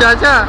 嘉嘉